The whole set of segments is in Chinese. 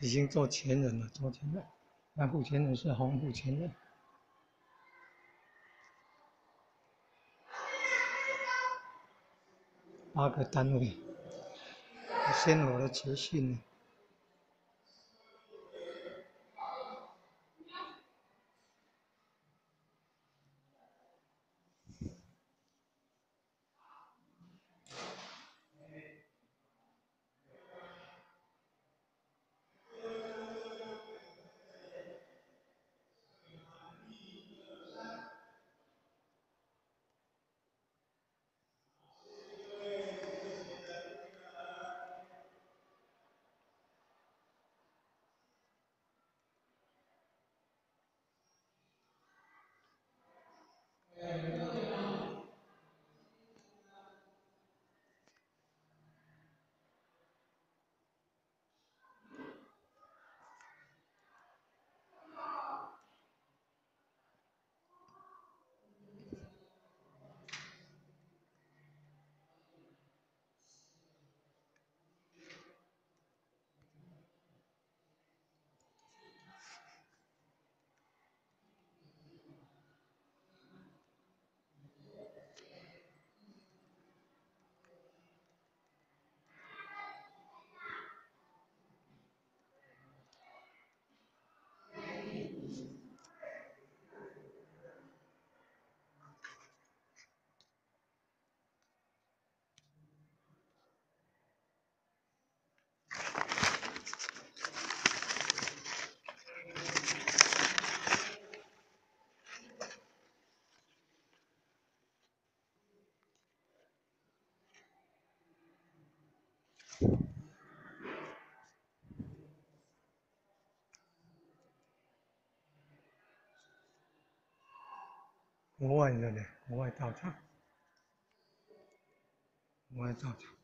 已经做前人了，做前人，那副前人是红副前人。八个单位，先我的捷讯。国外的呢？国外到场，国外到场。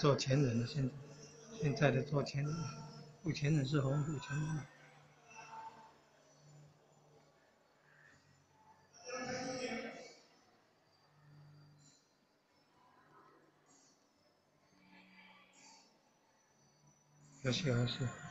做前人的现在现在的做前人，做前人是红副前人。有些还是。